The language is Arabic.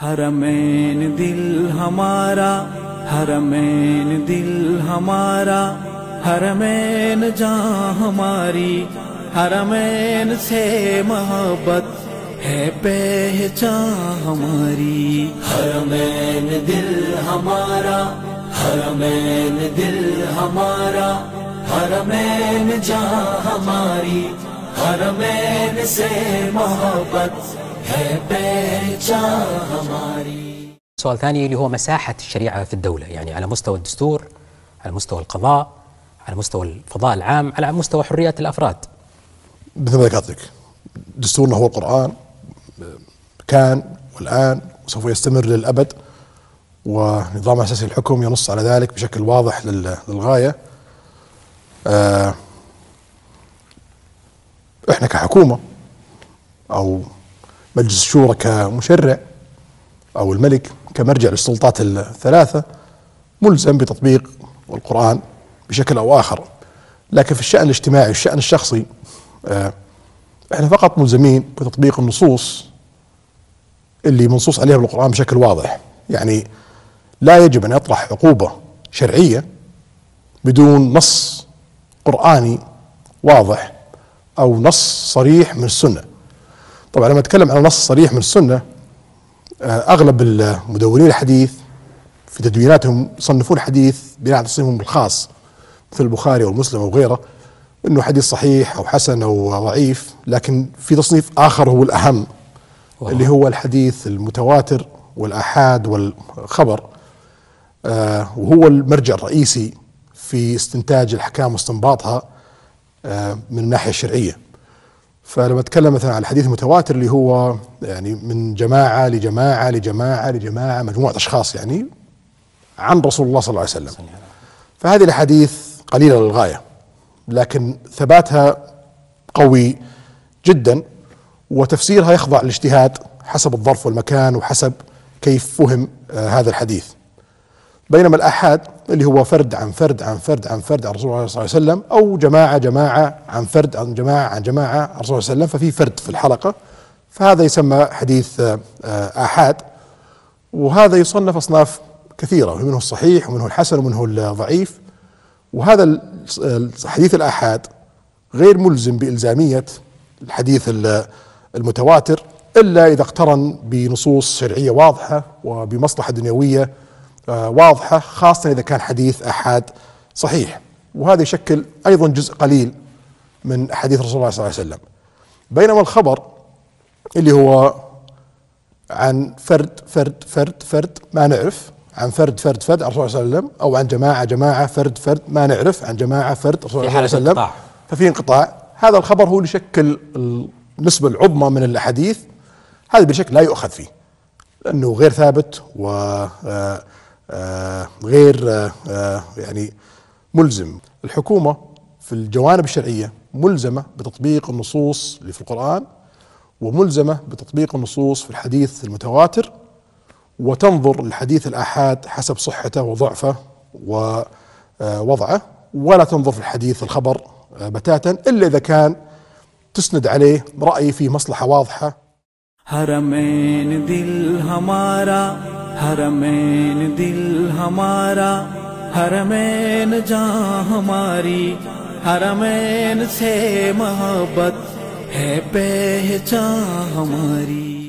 हरमैन दिल हमारा हरमैन दिल हमारा हरमैन जहाँ हमारी हरमैन से मोहब्बत है पहचान हमारी। हरमैन दिल हमारा हरमैन दिल हमारा हरमैन जहाँ हमारी हरमैन से मोहब्बत سؤال ثاني اللي هو مساحة الشريعة في الدولة يعني على مستوى الدستور على مستوى القضاء على مستوى الفضاء العام على مستوى حريات الأفراد. مثل ما ذكرت لك دستورنا هو القرآن كان والآن وسوف يستمر للأبد ونظام الأساسي للحكم ينص على ذلك بشكل واضح لل- للغاية. آه، إحنا كحكومة أو مجلس الشورى كمشرع أو الملك كمرجع للسلطات الثلاثة ملزم بتطبيق القرآن بشكل أو آخر. لكن في الشأن الاجتماعي والشأن الشخصي آه، إحنا فقط ملزمين بتطبيق النصوص اللي منصوص عليها بالقرآن بشكل واضح. يعني لا يجب أن يطرح عقوبة شرعية بدون نص قرآني واضح أو نص صريح من السنة. طبعا لما أتكلم عن نص صريح من السنة آه، أغلب المدونين الحديث في تدويناتهم يصنفون الحديث بناء على تصنيفهم الخاص مثل البخاري أو مسلم أو غيره إنه حديث صحيح أو حسن أو ضعيف لكن في تصنيف آخر هو الأهم اللي هو الحديث المتواتر والآحاد والخبر. آه وهو المرجع الرئيسي في استنتاج الأحكام واستنباطها آه من الناحية الشرعية. فلما أتكلم مثلا عن الحديث المتواتر اللي هو يعني من جماعة لجماعة لجماعة لجماعة مجموعة أشخاص يعني عن رسول الله صلى الله عليه وسلم. فهذه الأحاديث قليلة للغاية لكن ثباتها قوي جدا وتفسيرها يخضع للاجتهاد حسب الظرف والمكان وحسب كيف فهم آه هذا الحديث. بينما الآحاد اللي هو فرد عن فرد عن فرد عن فرد عن رسول الله صلى الله عليه وسلم أو جماعة جماعة عن فرد عن جماعة عن جماعة عن رسول الله صلى الله عليه وسلم ففي فرد في الحلقة. فهذا يسمى حديث آه، آحاد. وهذا يصنف أصناف كثيرة منه الصحيح ومنه الحسن ومنه الضعيف. وهذا حديث الآحاد غير ملزم بإلزامية الحديث ال- المتواتر إلا إذا اقترن بنصوص شرعية واضحة وبمصلحة دنيوية آه، واضحة خاصة إذا كان حديث آحاد صحيح. وهذا يشكل أيضا جزء قليل من أحاديث رسول الله صلى الله عليه وسلم. بينما الخبر اللي هو عن فرد فرد فرد فرد ما نعرف عن فرد فرد فرد عن رسول الله صلى الله عليه وسلم أو عن جماعة جماعة فرد فرد ما نعرف عن جماعة فرد رسول الله في صلى الله عليه وسلم. ففي انقطاع. هذا الخبر هو اللي يشكل النسبة العظمى من الأحاديث. هذا بشكل لا يؤخذ فيه لأنه غير ثابت و آه، آه، غير آه، آه، يعني ملزم. الحكومة في الجوانب الشرعية ملزمة بتطبيق النصوص اللي في القرآن وملزمة بتطبيق النصوص في الحديث المتواتر وتنظر الحديث الآحاد حسب صحته وضعفه ووضعه ولا تنظر في الحديث الخبر بتاتا إلا إذا كان تسند عليه رأي في مصلحة واضحة. هرمين دل همارا हरमैन दिल हमारा हरमैन जहाँ हमारी हरमैन से मोहब्बत है पहचान हमारी।